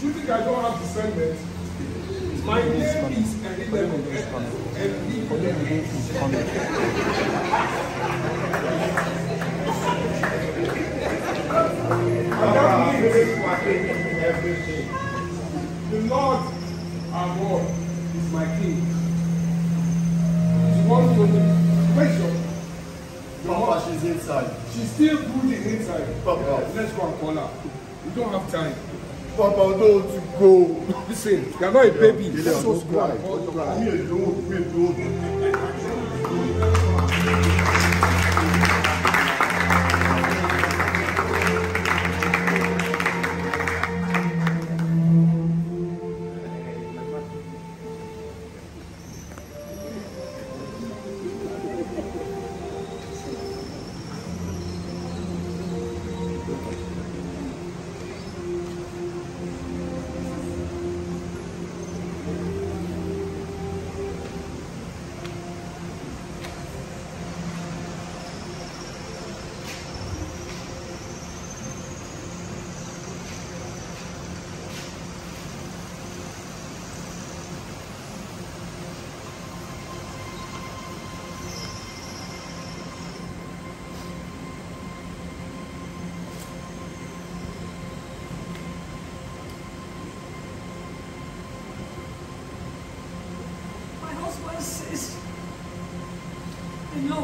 Do you think I don't have discernment? My name is everything. The Lord our God is my King. She wants to question. Papa, she's inside. She's still brooding inside. Papa. Let's go and call her. We don't have time. Papa, don't go. Listen, you're not a baby. Ilya, Let's don't cry. Don't cry. Me alone, me alone.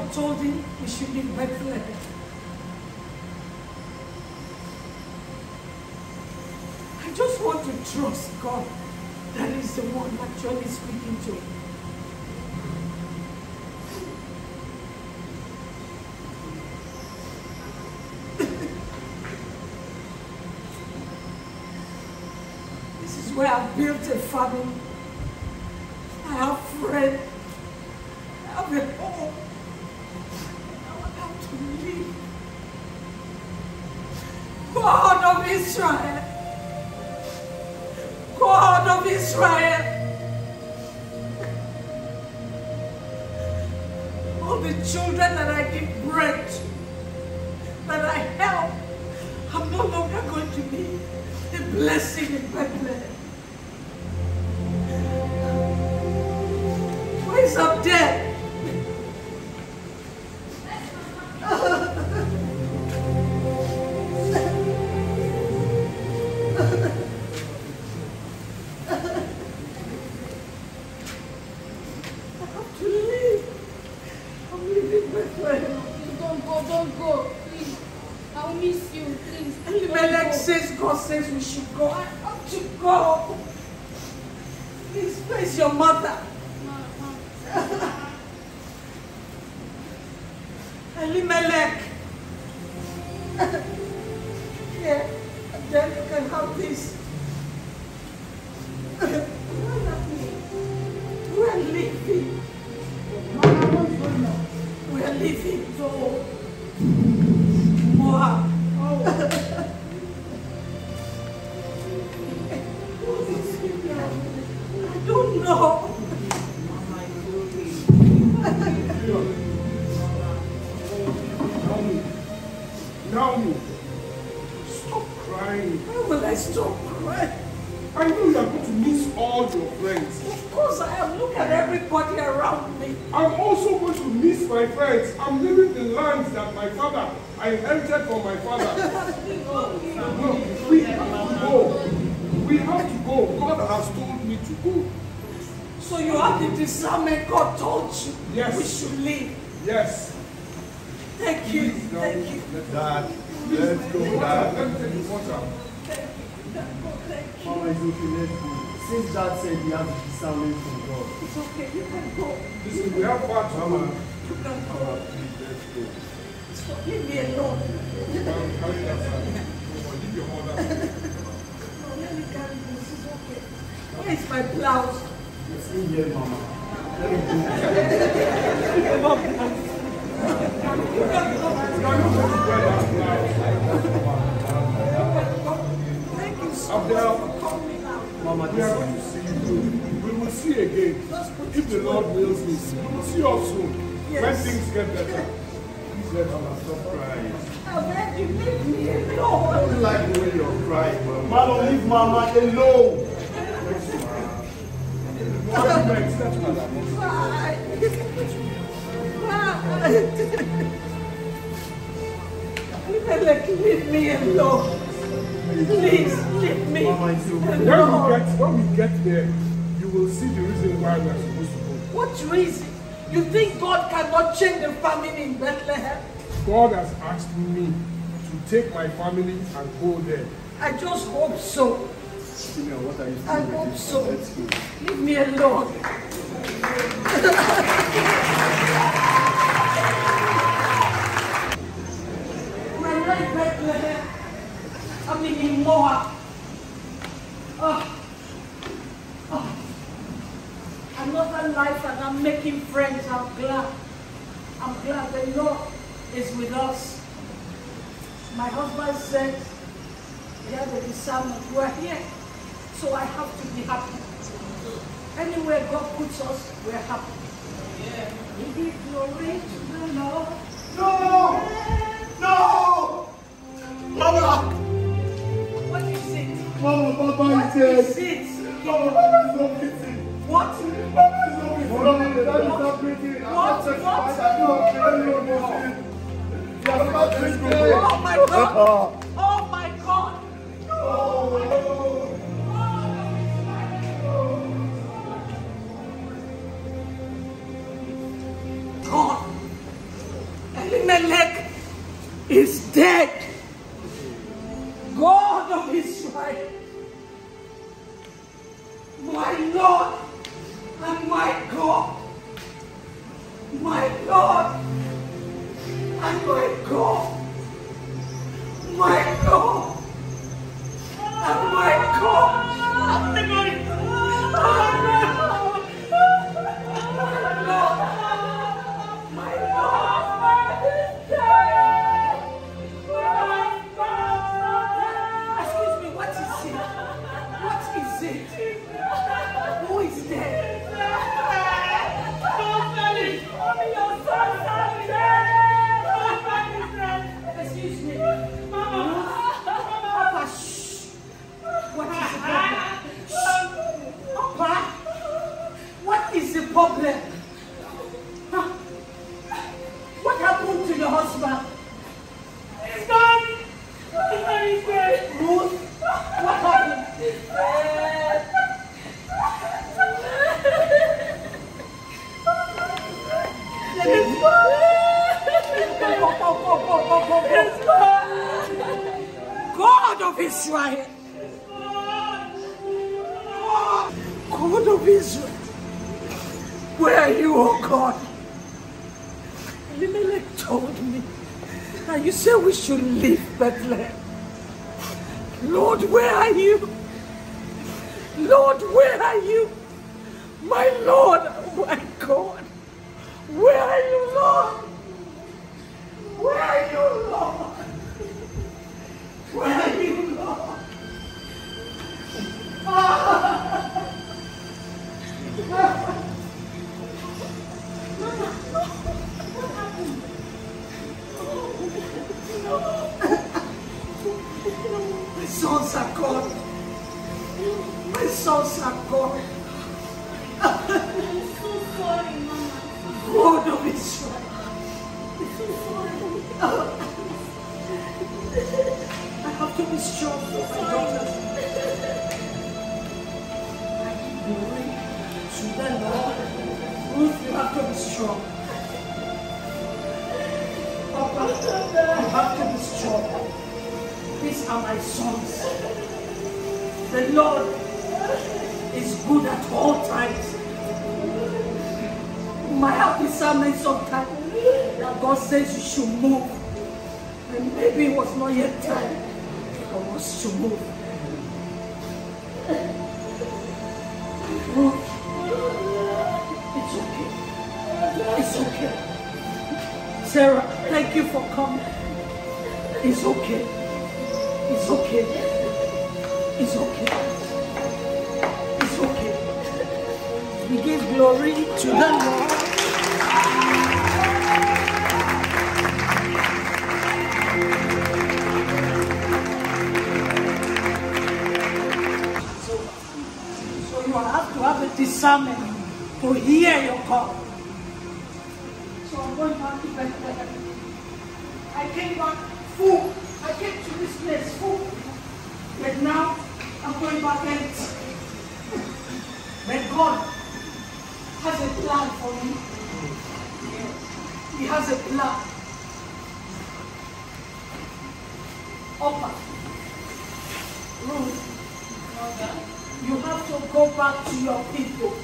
Lord told him he should leave Bethlehem. I just want to trust God that is the one actually speaking to is where I built a family. I have friends. I have a home. Israel. God of Israel. All the children that I give bread that I help, I'm no longer going to be a blessing in Bethlehem. Who is up there? Then you can have this. We're leaving. We're leaving to Moab. What is it now? I don't know. Crying. Why will I stop crying? I know you are going to miss all your friends. Of course I am. Look at everybody around me. I'm also going to miss my friends. I'm leaving the lands that my father, I inherited from my father. No, we have to go. We have to go. God has told me to go. So you have the discernment God told you Yes. we should leave. Yes. Thank you. Thank you. Dad, Mama, it's okay, let's go. Since Dad said he has discernment from God. It's okay. You can go. Listen, we have far to go. You can go. Let's go. So leave me alone. Now, carry that side. Or leave your mother. No, let me carry this. It's okay. Where is my blouse? It's in here, Mama. Let me go. Thank you so much Abdel. for coming out. Mama, We are going to see you. We will see again. If the Lord wills me, we will see us soon. When things get better. Please let Mama stop crying. I you, leave me I don't like the way you're crying, Mama. Mama, leave Mama alone. Leave me alone. Please, leave me Mama, it's okay. When we alone. get when we get there, you will see the reason why we are supposed to go. What reason? You think God cannot change the family in Bethlehem? God has asked me to take my family and go there. I just hope so. You know, what are you I hope so. for? Let's go. Leave me alone. We're not in Bethlehem. In Oh. Oh. Another life and I'm making friends. I'm glad. I'm glad the Lord is with us. My husband said, yeah, the discernment, we're here. So I have to be happy. Anywhere God puts us, we're happy. We give glory to the Lord. No! No! Mama! Mama, Papa is dead. Mama, Papa is not breathing. What? Papa is not breathing. Mama, Dad is not breathing. I'm What? What? Are not breathing. Oh my God! Oh my God! God! Elimelech is dead! And my God! My God, and my God! God of Israel. God of Israel. Where are you, oh God? Elimelech told me that you said we should leave Bethlehem. Lord, where are you? Lord, where are you? My Lord, My sons are gone. God of Israel. I have to be strong for my daughters. I give glory to the Lord. Ruth, you have to be strong. Papa, you have to be strong. These are my sons. The Lord is good at all times. My happy sermon sometimes that God says you should move. And maybe it was not yet time for us to move. Ruth, it's okay. It's okay. Sarah, thank you for coming. It's okay. It's okay. It's okay. We give glory to the Lord. So, so you have to have a discernment to hear your call. So I'm going back to Bethlehem. I came back full. I came to this place full. But now I'm going back empty. But God has a plan. Orpah. Ruth. You have to go back to your people.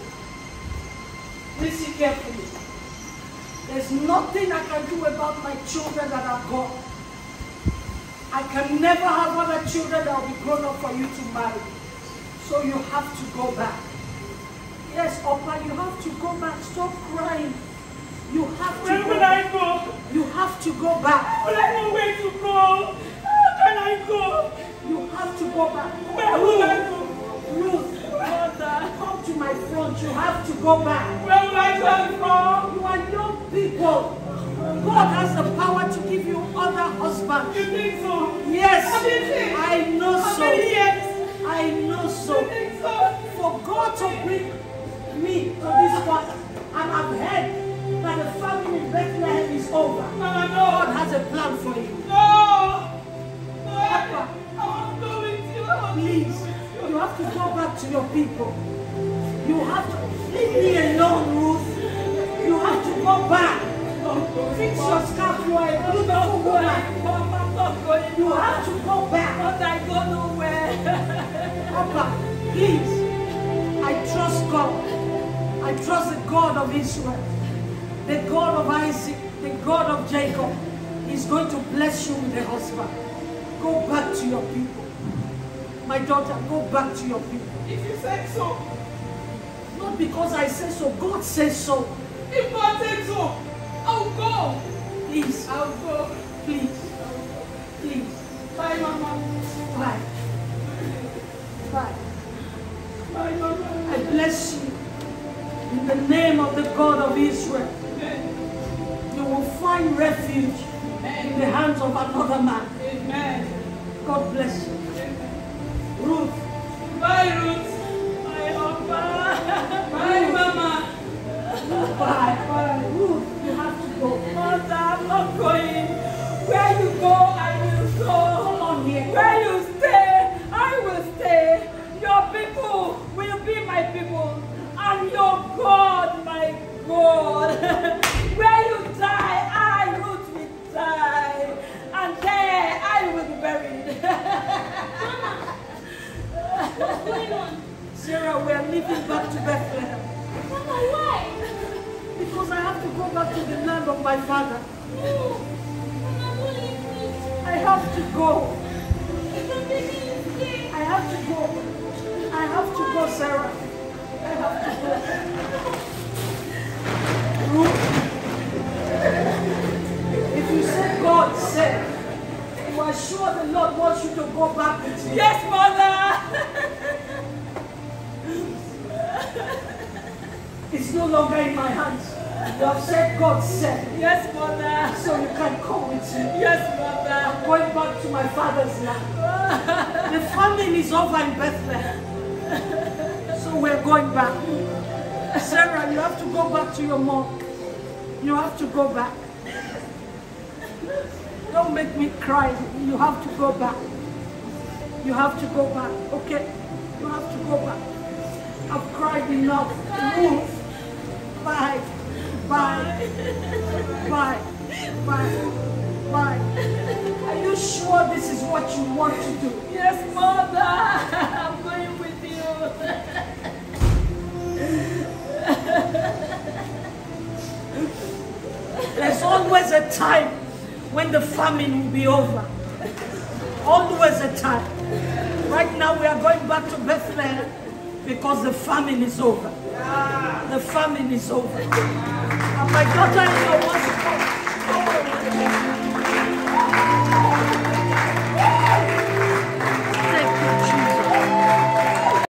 Listen carefully. There's nothing I can do about my children that are gone. I can never have other children that will be grown up for you to marry. So you have to go back. Yes, Orpah, you have to go back. Stop crying. You have to Where go will I go? You have to go back. Will I know where to go? How can I go? You have to go back. Where will I go? Ruth, Mother, come to my front. You have to go back. Where will I go from? You are young people. God has the power to give you other husbands. You think so? Yes, you? I know How so. years? I know You so. think so? For God to bring me to this part, and I've heard that the family in Bethlehem is over. Mama, God has a plan for you. No. No. Papa. I want to go with you. Please, you. you have to go back to your people. You have to leave me alone, Ruth. You have to go back. Fix your scarf. You are a beautiful woman. I'm not going. You have to go back. But I go nowhere. Papa, please. I trust God. I trust the God of Israel, the God of Isaac, the God of Jacob. is going to bless you with a husband. Go back to your people. My daughter, go back to your people. if you say so. Not because I say so, God says so. If God says so, I'll go. Please, I'll go. please, please. Bye, Mama. Bye. Bye. Bye, Mama. I bless you in the name of the God of Israel. Amen. Will find refuge in the hands of another man. Amen. God bless you. Land of my father. No. Me. I have to go. Me. I have to go. I have to go, Sarah. I have to go. If you say God said, you are sure the Lord wants you to go back with him. yes, Mother. It's no longer in my hands. You have said God said, Yes, Mother. so you can come with me. Yes, Mother. I'm going back to my father's land. The famine is over in Bethlehem. So we're going back. Sarah, you have to go back to your mom. You have to go back. Don't make me cry. You have to go back. You have to go back, okay? You have to go back. I've cried enough. Move. Bye. Bye. Bye. Bye. Bye. Are you sure this is what you want to do? Yes, Mother. I'm going with you. There's always a time when the famine will be over. Always a time. Right now we are going back to Bethlehem because the famine is over. The famine is over. And my daughter-in-law wants to come.